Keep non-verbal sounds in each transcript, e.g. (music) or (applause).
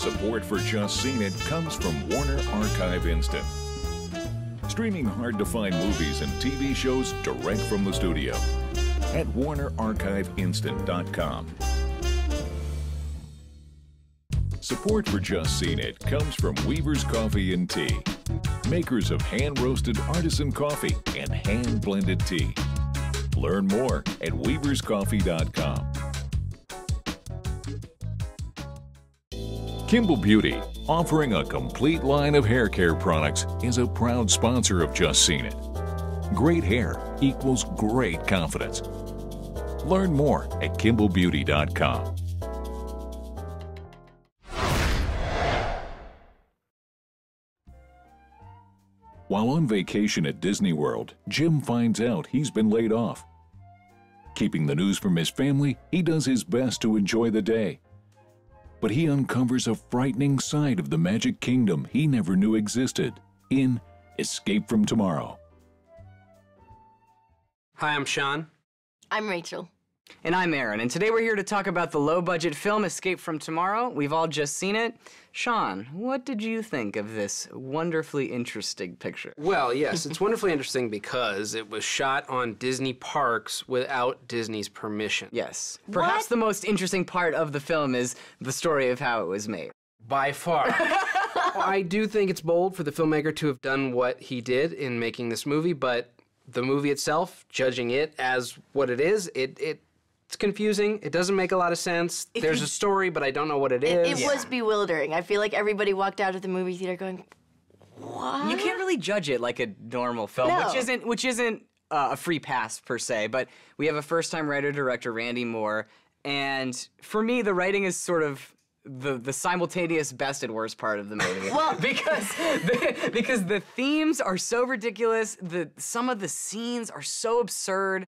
Support for Just Seen It comes from Warner Archive Instant. Streaming hard to find movies and TV shows direct from the studio at WarnerArchiveInstant.com. Support for Just Seen It comes from Weaver's Coffee and Tea, makers of hand roasted artisan coffee and hand blended tea. Learn more at weaverscoffee.com. Kimball Beauty, offering a complete line of hair care products, is a proud sponsor of Just Seen It. Great hair equals great confidence. Learn more at KimballBeauty.com. While on vacation at Disney World, Jim finds out he's been laid off. Keeping the news from his family, he does his best to enjoy the day. But he uncovers a frightening side of the Magic Kingdom he never knew existed in Escape from Tomorrow. Hi, I'm Sean. I'm Rachel. And I'm Aaron, and today we're here to talk about the low budget film Escape from Tomorrow. We've all just seen it. Sean, what did you think of this wonderfully interesting picture? Well, yes, it's wonderfully interesting because it was shot on Disney parks without Disney's permission. Yes. Perhaps What? the most interesting part of the film is the story of how it was made. By far. (laughs) I do think it's bold for the filmmaker to have done what he did in making this movie, but the movie itself, judging it as what it is, it, it it's confusing. It doesn't make a lot of sense. If There's you- a story, but I don't know what it It, is. it was bewildering. I feel like everybody walked out of the movie theater going, "What?" You can't really judge it like a normal film, which isn't which isn't uh, a free pass per se. But we have a first-time writer-director, Randy Moore, and for me, the writing is sort of the the simultaneous best and worst part of the movie. (laughs) Well- (laughs) because the, because the themes are so ridiculous, the some of the scenes are so absurd.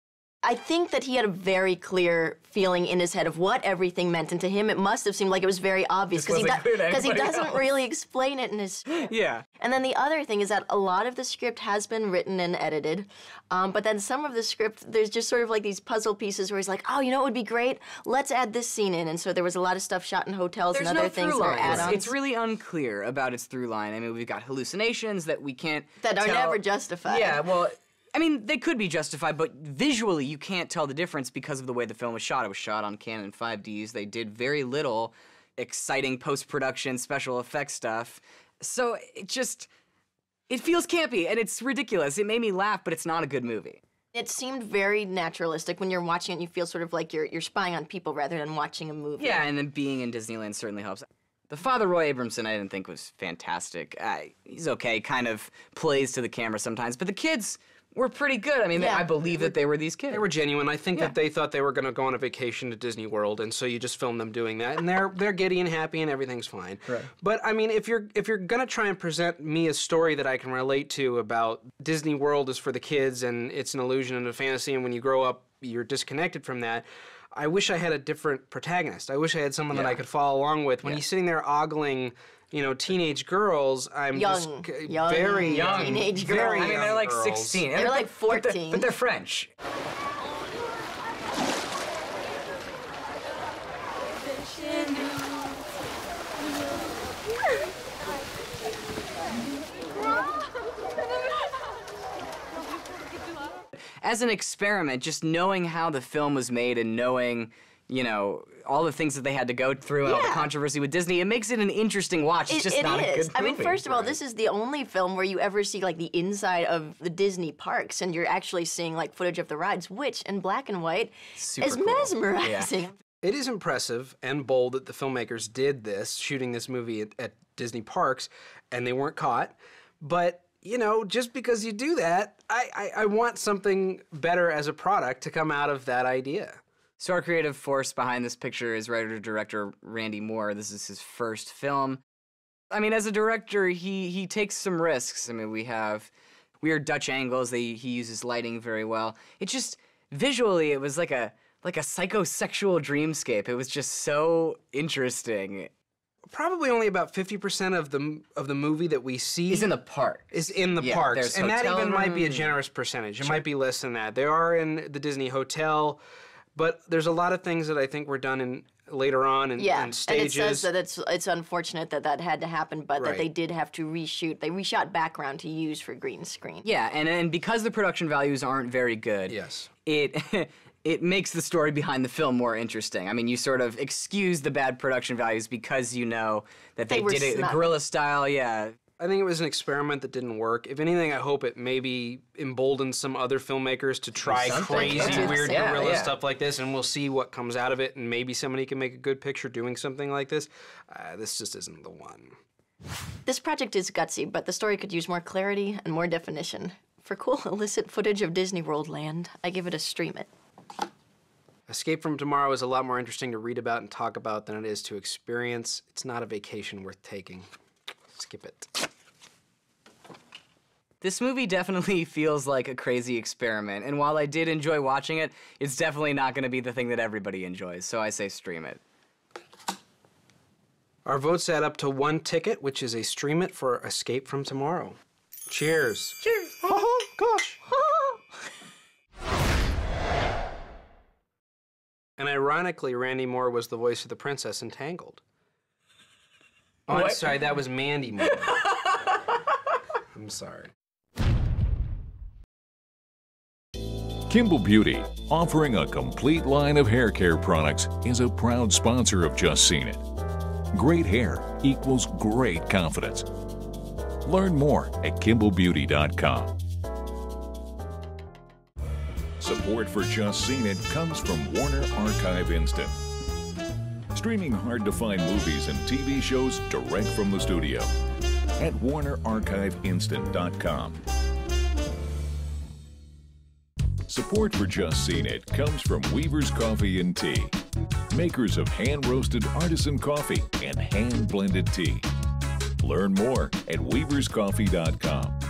I think that he had a very clear feeling in his head of what everything meant, and to him, it must have seemed like it was very obvious Just he, wasn't clear to because he doesn't else. really explain it in his. (laughs) Yeah. And then the other thing is that a lot of the script has been written and edited, um, but then some of the script, there's just sort of like these puzzle pieces where he's like, oh, you know it would be great? Let's add this scene in. And so there was a lot of stuff shot in hotels There's and other no things that are add-ons. It's really unclear about its through line. I mean, we've got hallucinations that we can't that are tell- never justified. Yeah, well, I mean, they could be justified, but visually you can't tell the difference because of the way the film was shot. It was shot on Canon 5Ds. They did very little exciting post-production special effects stuff. So it just it feels campy and it's ridiculous. It made me laugh, but it's not a good movie. It seemed very naturalistic when you're watching it. and You feel sort of like you're you're spying on people rather than watching a movie. Yeah, and then being in Disneyland certainly helps. The father Roy Abramsohn I didn't think was fantastic. Uh, he's okay, kind of plays to the camera sometimes, but the kids were pretty good. I mean, they- I believe that they were these kids. They were genuine. I think Yeah. that they thought they were going to go on a vacation to Disney World, and so you just film them doing that, and they're they're giddy and happy, and everything's fine. Right. But I mean, if you're if you're going to try and present me a story that I can relate to about Disney World is for the kids and it's an illusion and a fantasy, and when you grow up you're disconnected from that. I wish I had a different protagonist. I wish I had someone that I could follow along with. When Yeah. he's sitting there ogling, you know, teenage girls, I'm Young, just young, very young teenage very girls. I mean, they're young like girls. 16. They're But like but they're- 14. But they're French. As an experiment, just knowing how the film was made and knowing, you know, all the things that they had to go through and all the controversy with Disney, it makes it an interesting watch. It's It- just it not a is. good I mean, first of all, this is the only film where you ever see like the inside of the Disney parks, and you're actually seeing like footage of the rides, which in black and white Super is cool. mesmerizing. (laughs) It is impressive and bold that the filmmakers did this, shooting this movie at, at Disney parks, and they weren't caught. But you know, just because you do that, I, I, I want something better as a product to come out of that idea. So our creative force behind this picture is writer-director Randy Moore. This is his first film. I mean, as a director, he he takes some risks. I mean, we have weird Dutch angles. They he uses lighting very well. It just visually, it was like a like a psychosexual dreamscape. It was just so interesting. Probably only about fifty percent of the of the movie that we see is in the park. is in the Yeah, parks, and that even might be a generous percentage. It might be less than that. They are in the Disney hotel, but there's a lot of things that I think were done in later on and, Yeah, and and stages. it says that it's it's unfortunate that that had to happen, but Right. that they did have to reshoot. They reshot background to use for green screen. Yeah, and and because the production values aren't very good, yes. it (laughs) it makes the story behind the film more interesting. I mean, you sort of excuse the bad production values because you know that they, They did it smart. guerrilla style. Yeah, I think it was an experiment that didn't work. If anything, I hope it maybe emboldens some other filmmakers to try something, crazy, yeah. weird Yeah, guerrilla yeah. stuff like this, and we'll see what comes out of it. And maybe somebody can make a good picture doing something like this. Uh, this just isn't the one. This project is gutsy, but the story could use more clarity and more definition. For cool (laughs) illicit footage of Disney World land, I give it a stream it. Escape from Tomorrow is a lot more interesting to read about and talk about than it is to experience. It's not a vacation worth taking. Skip it. this movie definitely (laughs) feels like a crazy experiment. And while I did enjoy watching it, it's definitely not going to be the thing that everybody enjoys. So I say stream it. Our votes add up to one ticket, which is a stream it for Escape from Tomorrow. Cheers. Cheers. Oh, gosh. And ironically, Randy Moore was the voice of the princess in Tangled. Oh, I'm sorry, that was Mandy Moore. (laughs) I'm sorry. Kimball Beauty, offering a complete line of hair care products, is a proud sponsor of Just Seen It. Great hair equals great confidence. Learn more at KimballBeauty.com. Support for Just Seen It comes from Warner Archive Instant. Streaming hard to find movies and TV shows direct from the studio at WarnerArchiveInstant.com. Support for Just Seen It comes from Weaver's Coffee and Tea, makers of hand roasted artisan coffee and hand blended tea. Learn more at weaverscoffee.com.